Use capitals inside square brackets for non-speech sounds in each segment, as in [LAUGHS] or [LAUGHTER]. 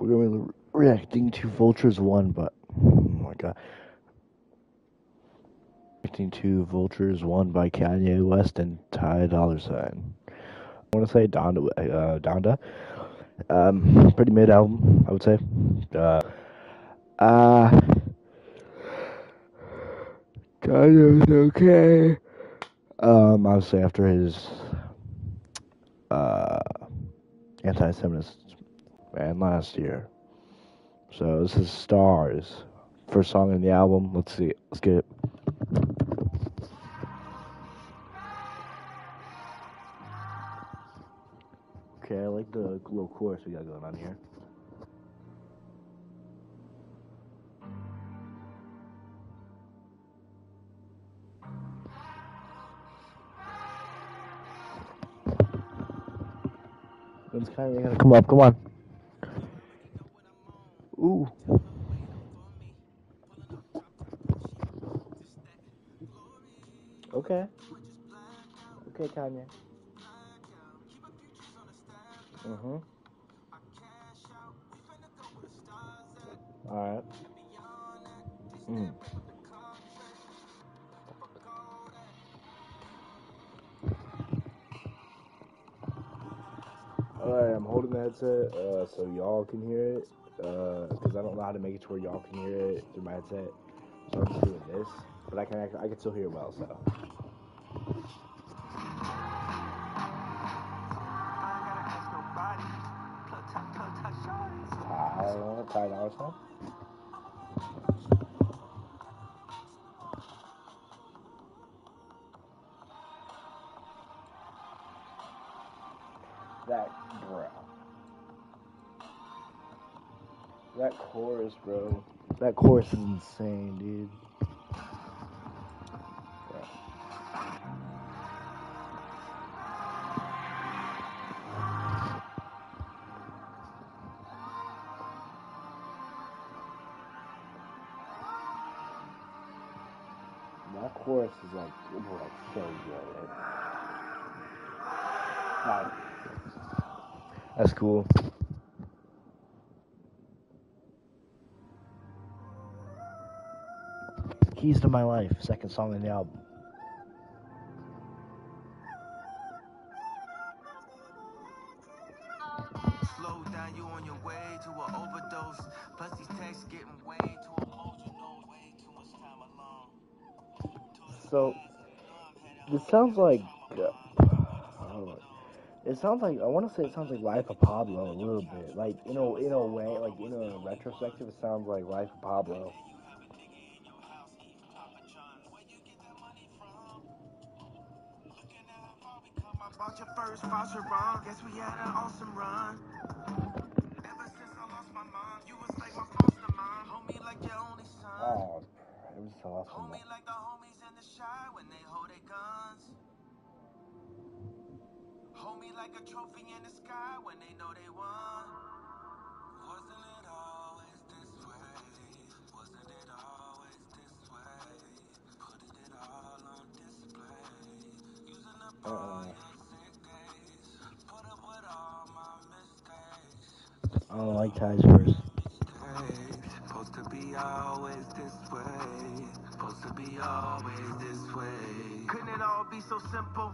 we're going to be reacting to Vultures 1, but. Oh my god. Reacting to Vultures 1 by Kanye West and Ty Dolla Sign. I want to say Donda. Uh, Donda. Um, pretty mid album, I would say. Uh, uh, kind of okay. Um, obviously after his uh, anti-Semitist man last year. So this is Stars, first song in the album. Let's see, let's get it. Okay, I like the little chorus we got going on here. When's Kanye gonna come up? Come on. Ooh. Okay. Okay, Kanye. Mm-hmm. Alright. Mm. Alright, I'm holding the headset uh, so y'all can hear it. Because I don't know how to make it to where y'all can hear it through my headset. So I'm just doing this. But I can I can still hear well, so. Sign? That, bro. That chorus, bro. That chorus is insane, dude. Cool. Keys to My Life, second song in the album. Slow down, you on your way to an overdose. Plus these texts getting way too emotional. Way too much time alone. So, this sounds like. It sounds like I want to say it sounds like Life of Pablo a little bit. Like in a in a way, like in a retrospective, it sounds like Life of Pablo. Mistakes. I don't like Ty's verse. Mistakes. Supposed to be always this way. Supposed to be always this way. Couldn't it all be so simple?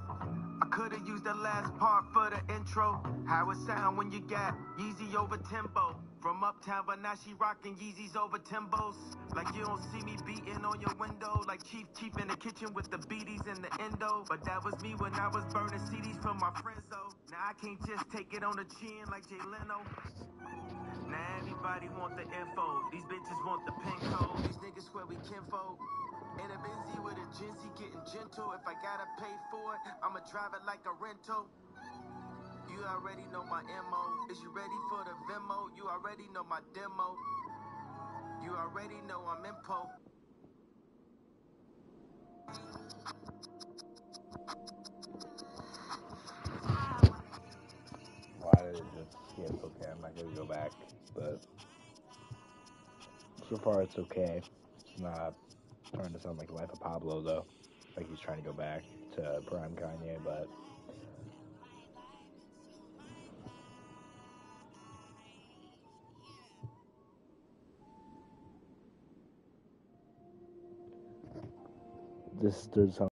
The last part for the intro. How it sound when you got Yeezy over Timbo. From uptown, but now she rocking Yeezys over Timbos. Like you don't see me beating on your window. Like Chief Chief in the kitchen with the beaties and the endo. But that was me when I was burning CDs from my friends though. Now I can't just take it on the chin like Jay Leno. Now everybody want the info. These bitches want the pin code. These niggas swear we kinfolk. In a Benzie with a Genzy getting gentle. If I gotta pay for it, I'ma drive it like a rental. You already know my MO. Is you ready for the Venmo? You already know my demo. You already know I'm in po. Why did it just? Okay. I'm not gonna go back, but so far it's okay. It's not trying to sound like Life of Pablo though, like he's trying to go back to prime Kanye, but. This third song.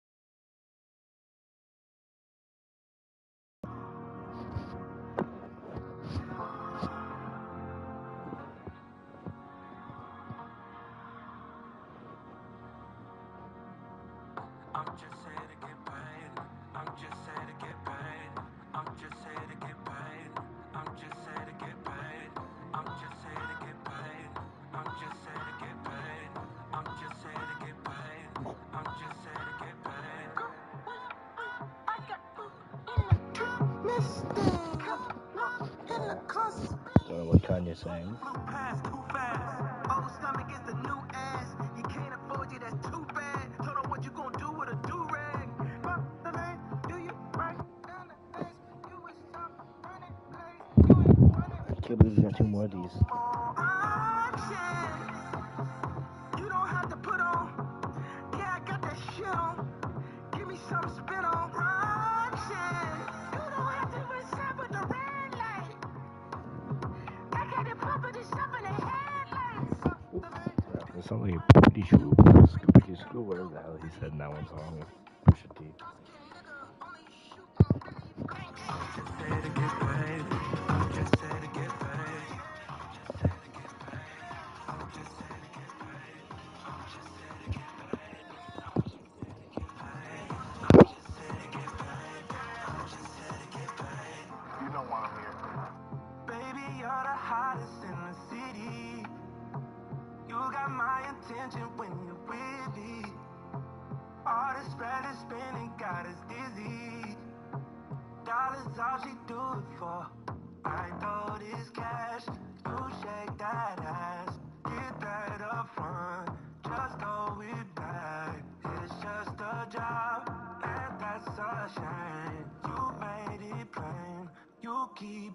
what Kanye sang.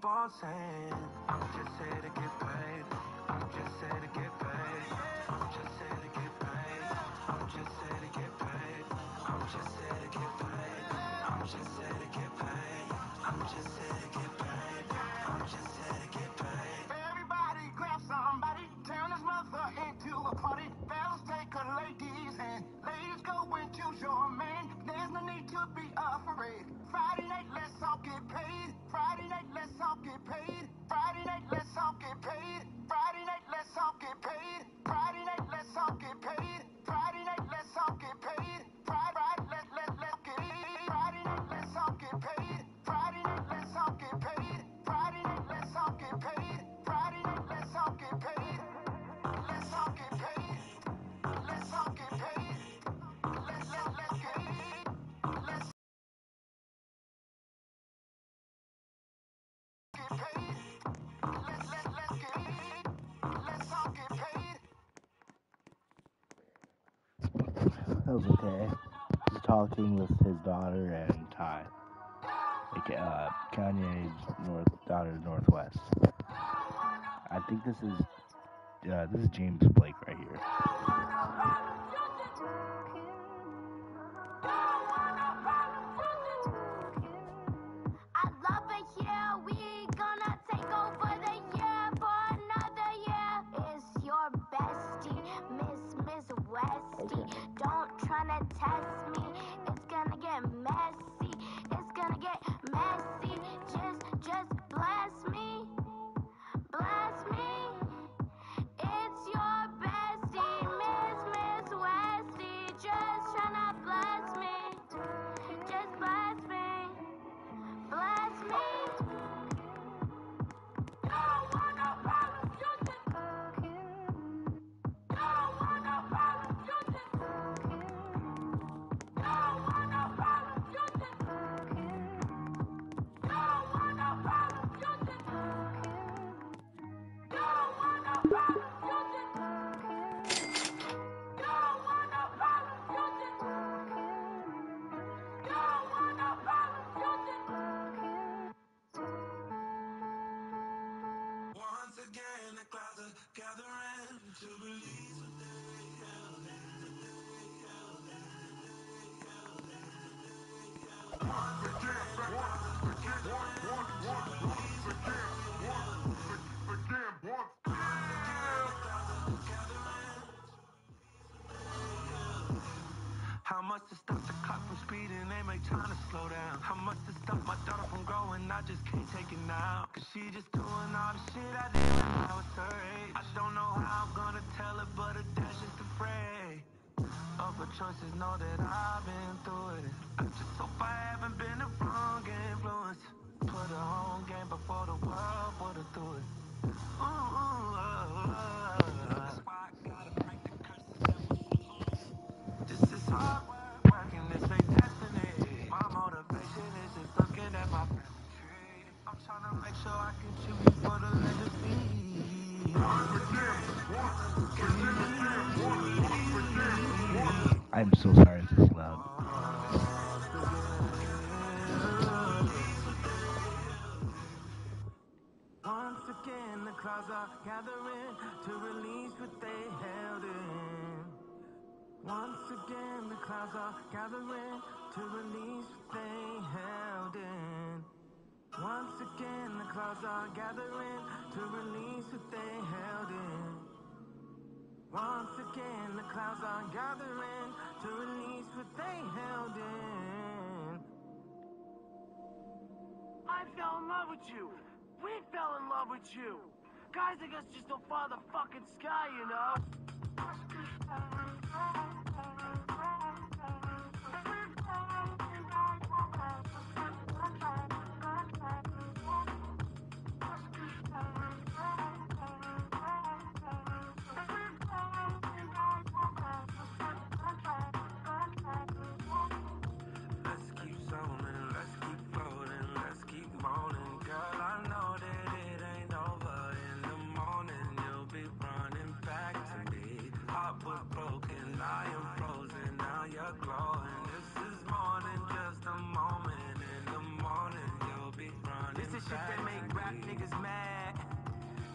boss. Was okay. He's talking with his daughter and Ty. Like, uh, Kanye's north, daughter North West. I think this is, uh, this is James Blake right here. She just doing all the shit I did when I was her age. I don't know how I'm gonna tell her, but a dash is afraid. Of her choices, know that the clouds are gathering to release what they held in. Once again, the clouds are gathering to release what they held in. Once again, the clouds are gathering to release what they held in. Once again, the clouds are gathering to release what they held in. I fell in love with you. We fell in love with you. Guys like us just don't follow the fucking sky, you know? That make rap niggas mad.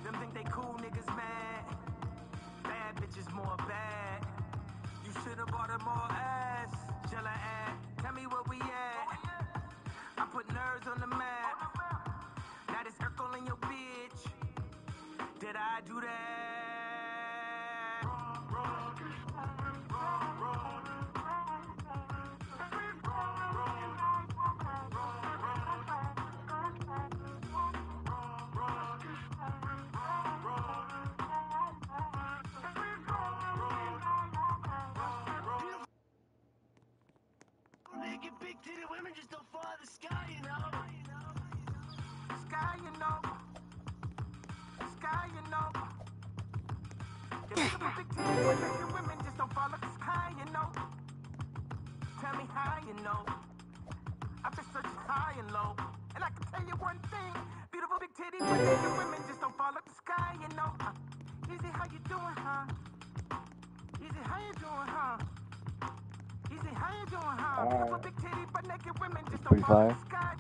Them think they cool niggas mad. Bad bitches more bad. You should've bought her more women just don't follow the sky, you know. Sky, you know. Sky, you know. If you big titty, but women just don't follow the sky, you know. Tell me how you know. I've been searching high and low. And I can tell you one thing. Beautiful big titty, but naked women just don't follow the sky, you know. Uh, easy, how you doing, huh? Easy, how you doing, huh? Easy, how you doing, huh? Beautiful big titty, follow fire. the sky.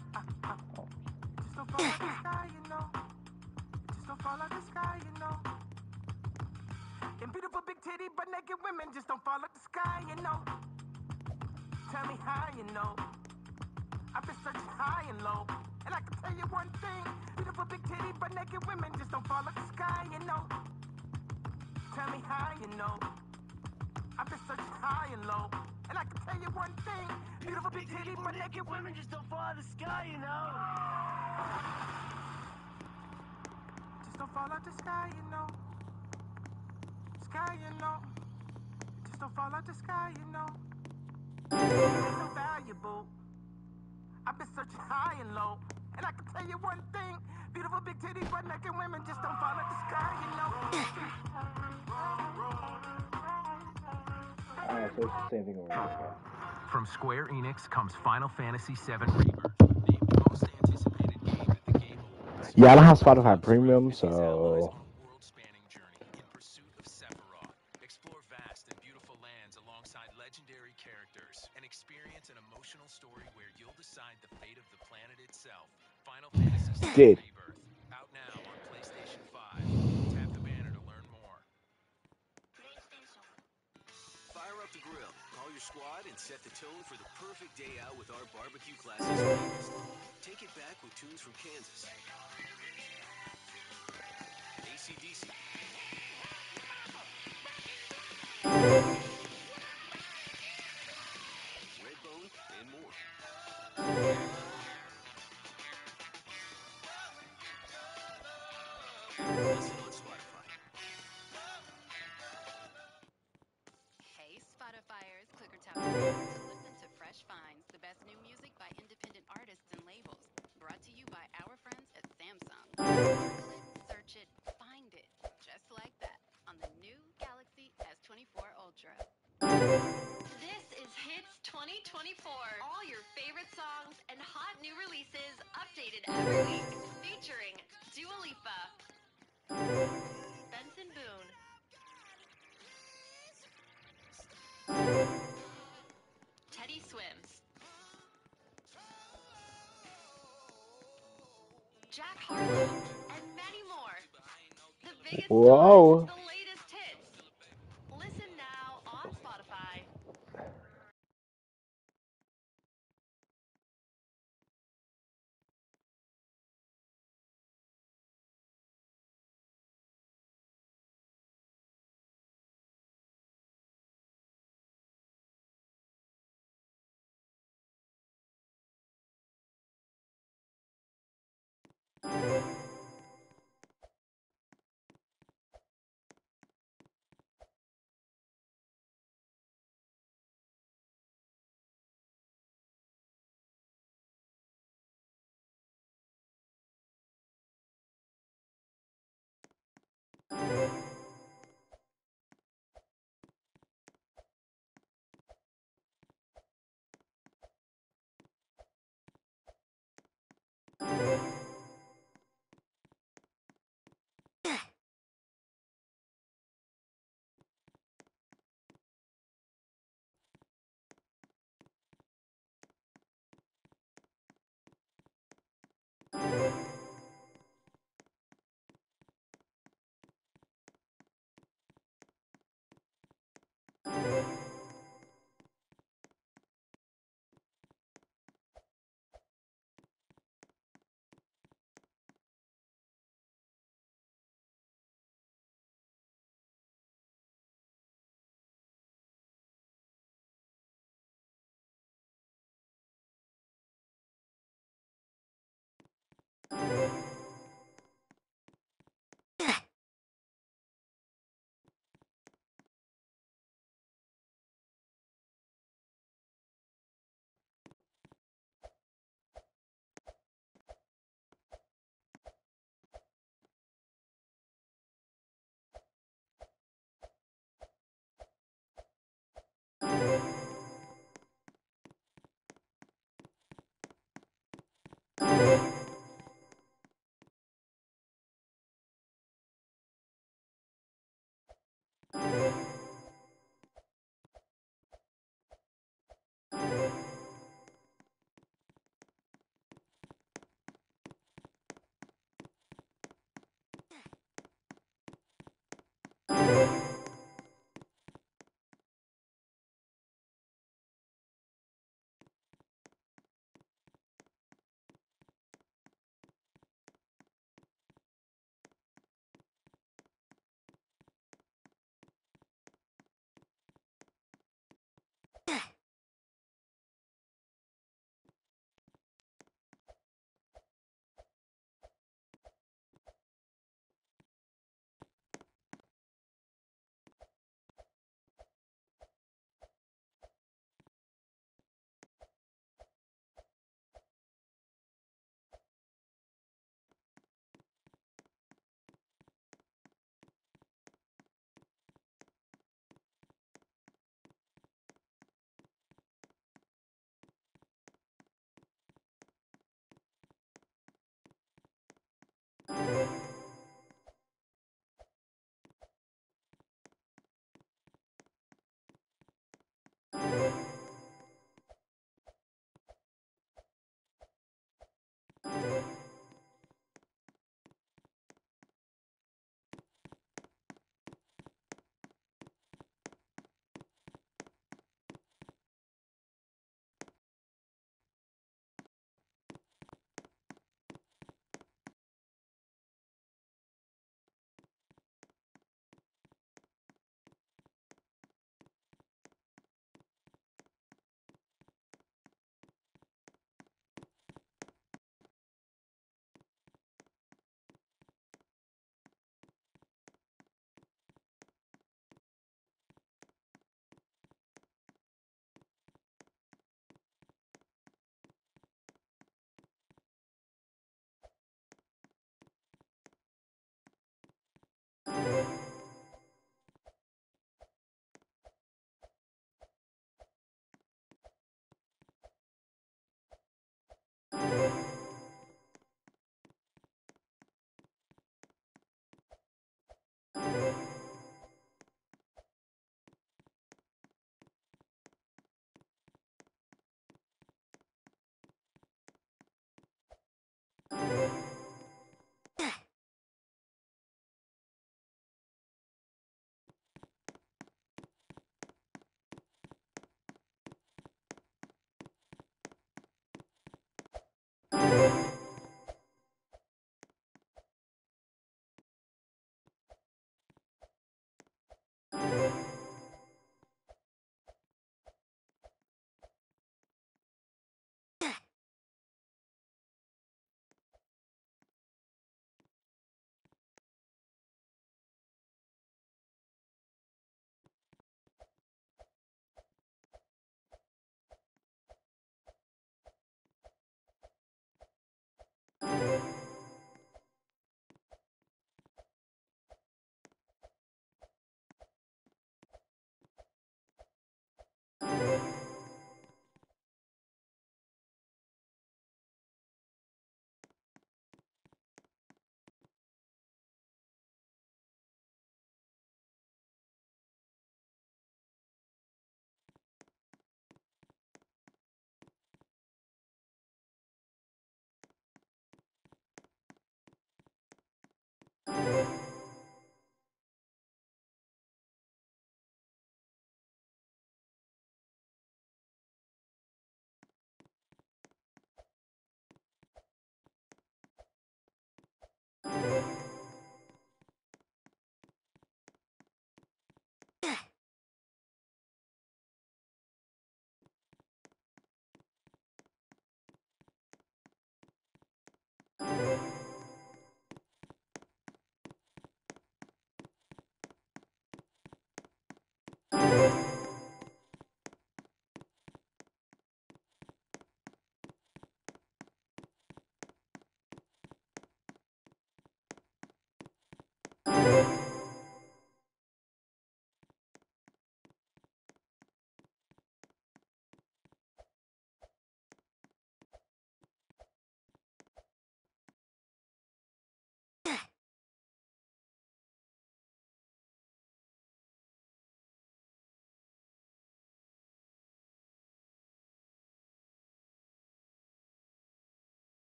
Just don't follow the sky, you know. Just don't follow the sky, you know. And beautiful big titty, but naked women just don't follow the sky, you know. Tell me how you know. I've been searching high and low. And I can tell you one thing. Beautiful big titty, but naked women just don't follow the sky, you know. Tell me how you know. I've been searching high and low. And I can tell you one thing. Beautiful big titty, but naked women just don't follow the sky, you know. Just don't follow the sky, you know. Sky, you know. Just don't follow the sky, you know. So valuable. I've been searching high and low. And I can tell you one thing. Beautiful big titty, but naked women just don't follow the sky, you know. Oh, Alright, so it's the same thing over here. From Square Enix comes Final Fantasy VII Rebirth, named the most anticipated game at the Game Awards. Yeah, I don't have Spotify Premium, so on grill, call your squad, and set the tone for the perfect day out with our barbecue playlist. Take it back with tunes from Kansas, ACDC, for all your favorite songs and hot new releases updated every week. Featuring Dua Lipa, Benson Boone, Teddy Swims, Jack Harlow, and many more. Wow.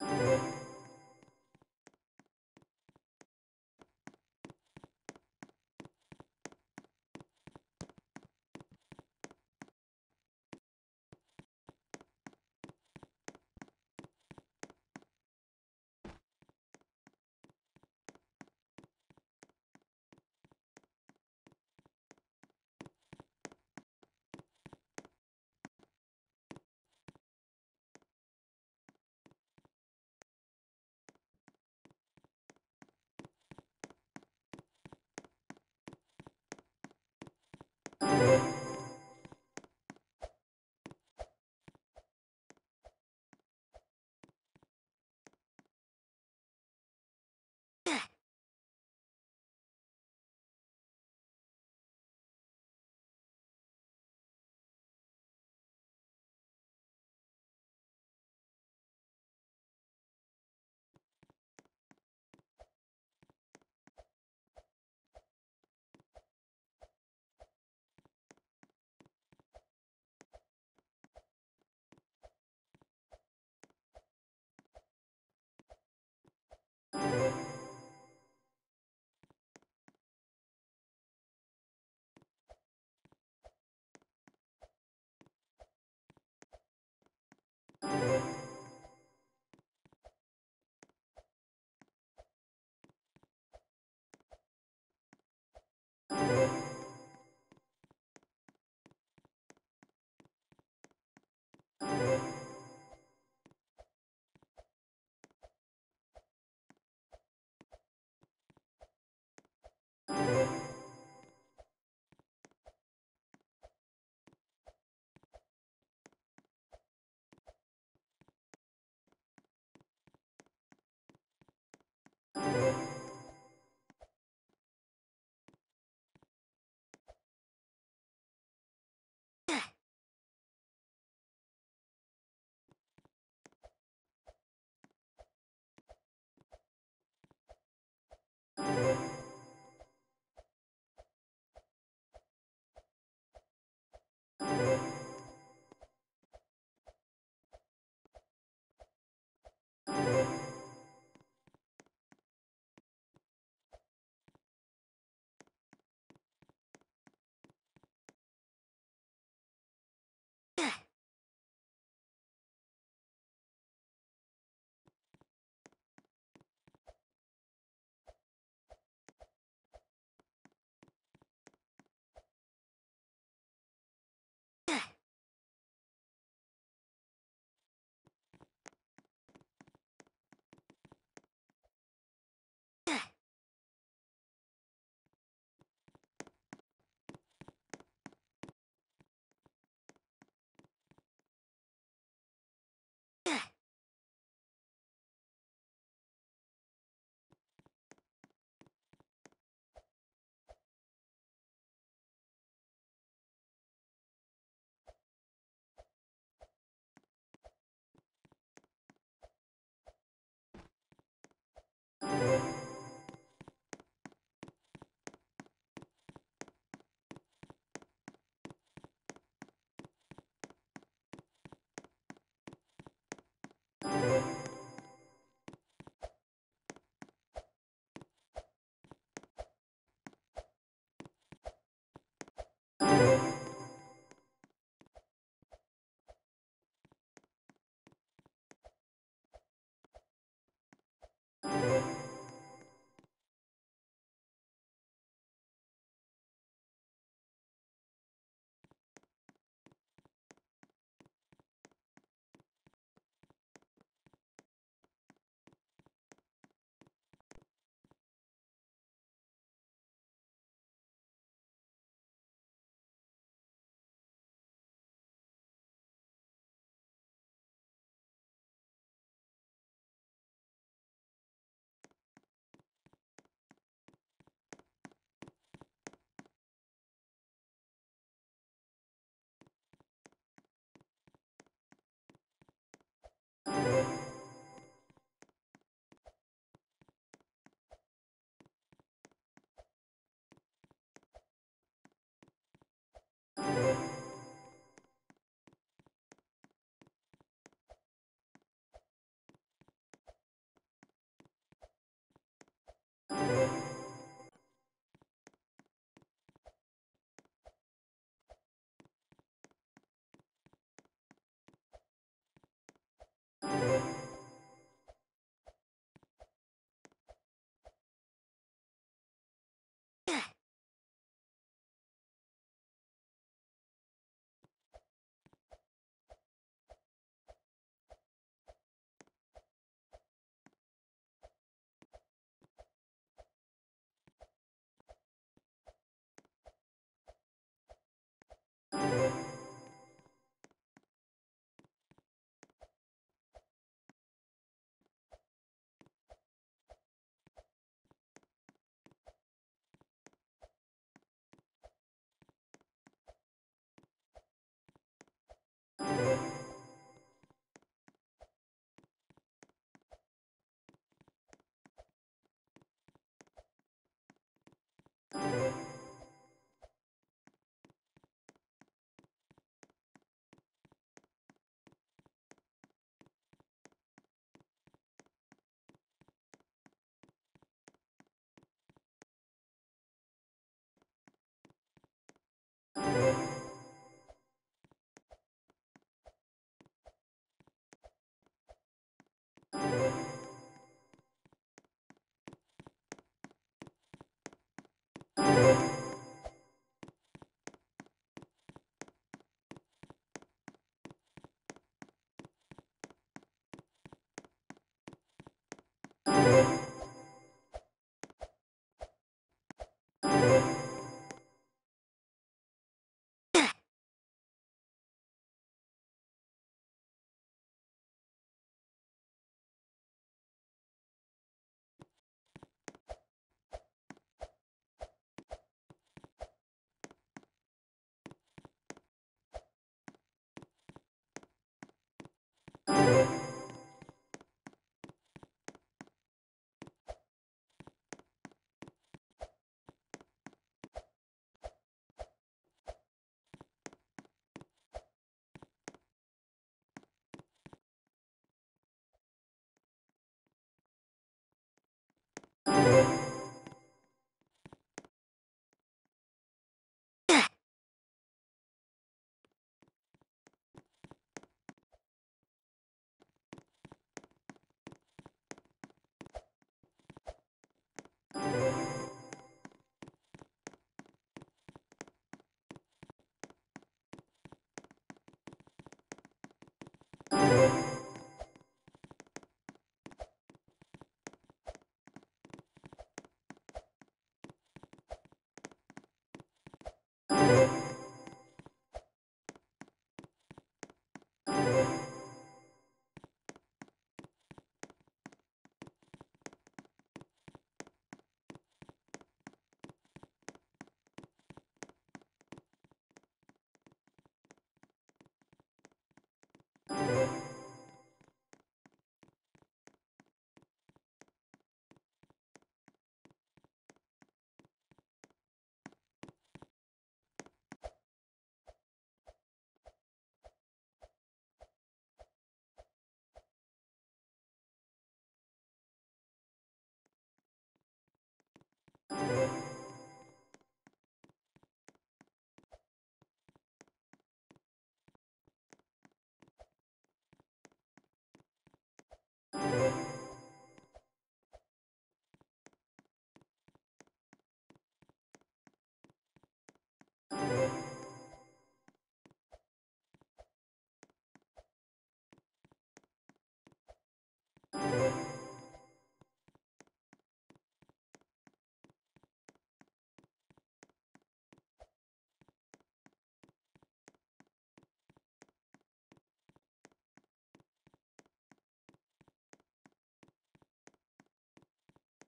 Thank you.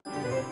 Thank you.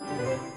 Thank you.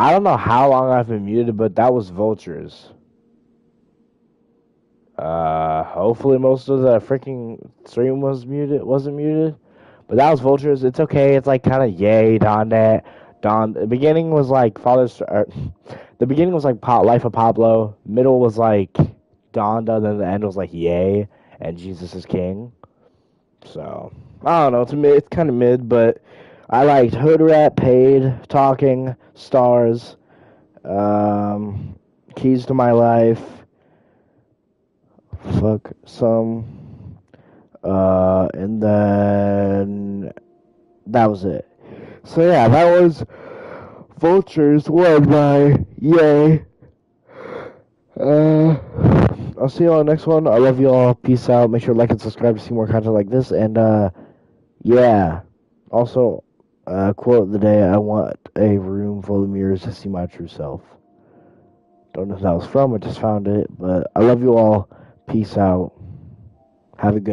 I don't know how long I've been muted, but that was Vultures. Uh, hopefully most of the freaking stream was muted, wasn't muted, but that was Vultures. It's okay. It's like kind of Ye, Donda. Don. The beginning was like Father's. Er, [LAUGHS] the beginning was like Pop, Life of Pablo. Middle was like Donda. Then the end was like Ye and Jesus is King. So I don't know. It's. It's kind of mid, but I liked Hood Rat, Paid, Talking, Stars, um, Keys to My Life. Fuck some. Uh, and then that was it. So yeah, that was Vultures won by Ye. Uh, I'll see you the next one. I love you all. Peace out. Make sure to like and subscribe to see more content like this. And uh, yeah. Also, uh, quote of the day: I want a room full of mirrors to see my true self. Don't know who that was from. I just found it, but I love you all. Peace out. Have a good.